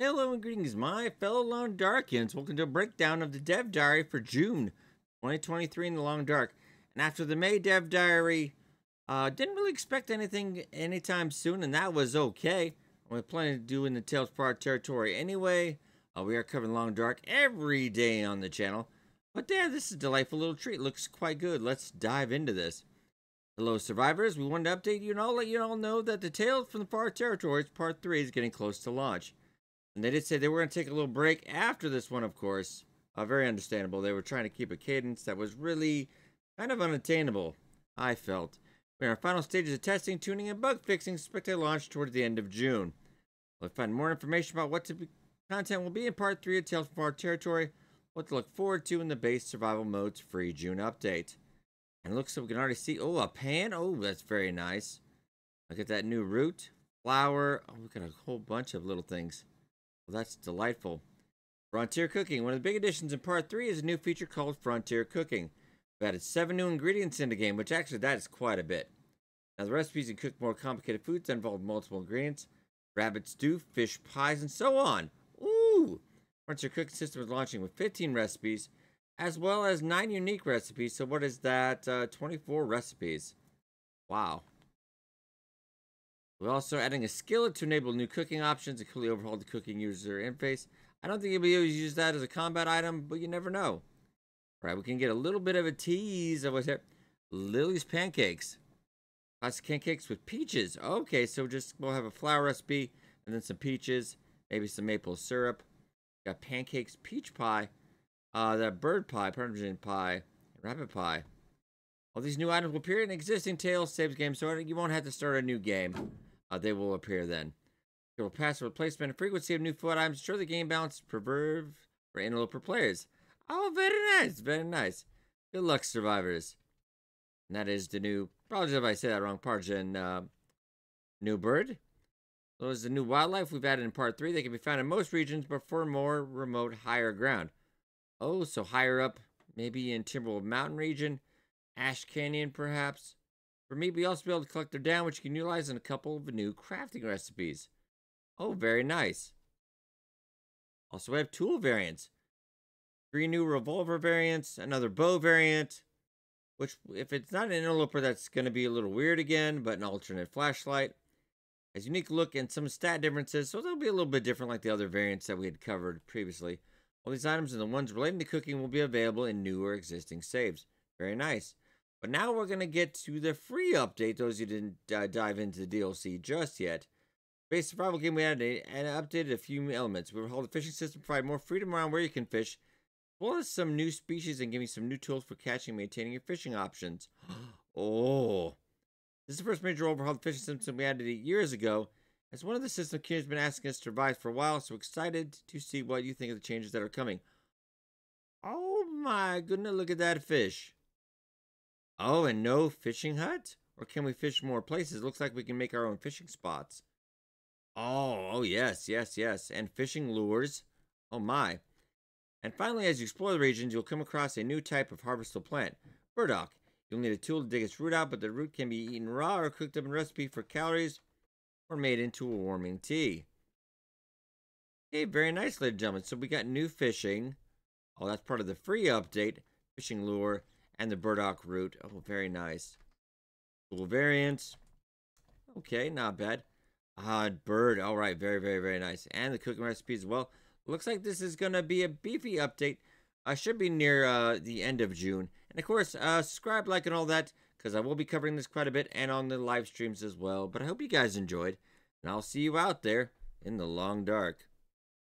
Hello and greetings, my fellow Long Darkians. Welcome to a breakdown of the Dev Diary for June 2023 in the Long Dark. And after the May Dev Diary, uh, didn't really expect anything anytime soon, and that was okay. We're planning to do in the Tales Far territory anyway. Uh, we are covering Long Dark every day on the channel. But yeah, this is a delightful little treat. Looks quite good. Let's dive into this. Hello, survivors. We wanted to update you and all let you all know that the Tales from the Far Territories Part 3 is getting close to launch. And they did say they were going to take a little break after this one, of course. Uh, very understandable. They were trying to keep a cadence that was really kind of unattainable, I felt. We're in our final stages of testing, tuning, and bug fixing, expected to launch towards the end of June. We'll find more information about what be, content will be in Part 3 of Tales from Far Territory, what to look forward to in the base survival mode's free June update. And it looks like we can already see, oh, a pan? Oh, that's very nice. Look at that new root, flower. Oh, we got a whole bunch of little things. Well, that's delightful. Frontier Cooking. One of the big additions in Part 3 is a new feature called Frontier Cooking. We've added seven new ingredients in the game, which actually that is quite a bit. Now, the recipes cook more complicated foods that involve multiple ingredients. Rabbit stew, fish pies, and so on. Ooh! Frontier Cooking system is launching with 15 recipes, as well as 9 unique recipes. So what is that? Uh, 24 recipes. Wow. We're also adding a skillet to enable new cooking options and completely overhaul the cooking user interface. I don't think you'll be able to use that as a combat item, but you never know. All right, we can get a little bit of a tease of what's here. Lily's Pancakes. Classic pancakes with peaches. Okay, so just we'll have a flour recipe and then some peaches, maybe some maple syrup. Got pancakes, peach pie, uh, that bird pie, parmesan pie, rabbit pie. All these new items will appear in existing Tales saves game, so you won't have to start a new game uh, they will appear then. It will pass replacement and frequency of new food items, Sure, the game balance preserved for interloper players. Oh, very nice, very nice. Good luck, survivors. And that is the new, probably if I say that wrong, Parjan uh, new bird. Those are the new wildlife we've added in part three. They can be found in most regions, but for more remote, higher ground. Oh, so higher up, maybe in Timberwolf Mountain region, Ash Canyon, perhaps. For me, we also be able to collect their down, which you can utilize in a couple of new crafting recipes. Oh, very nice. Also, we have tool variants. Three new revolver variants, another bow variant, which, if it's not an interloper, that's going to be a little weird again, but an alternate flashlight. Has unique look and some stat differences, so they'll be a little bit different like the other variants that we had covered previously. All these items and the ones relating to cooking will be available in new or existing saves. Very nice. But now we're going to get to the free update, those who didn't uh, dive into the DLC just yet. Base survival game, we added and updated a few elements. We overhauled the fishing system, provide more freedom around where you can fish, as well as some new species and giving some new tools for catching and maintaining your fishing options. oh. This is the first major overhaul of the fishing system we added eight years ago. As one of the system community has been asking us to revise for a while, so excited to see what you think of the changes that are coming. Oh my goodness, look at that fish. Oh, and no fishing hut? Or can we fish more places? Looks like we can make our own fishing spots. Oh, oh yes, yes, yes. And fishing lures. Oh my. And finally, as you explore the regions, you'll come across a new type of harvestable plant, burdock. You'll need a tool to dig its root out, but the root can be eaten raw or cooked up in a recipe for calories or made into a warming tea. Okay, very nice, ladies and gentlemen. So we got new fishing. Oh, that's part of the free update. Fishing lure and the burdock root. Oh, very nice. Cool variants. Okay, not bad. Ah, bird. All right, very, very, very nice. And the cooking recipe as well. Looks like this is going to be a beefy update. I should be near uh, the end of June. And of course, uh, subscribe, like, and all that, because I will be covering this quite a bit and on the live streams as well. But I hope you guys enjoyed. And I'll see you out there in the long dark.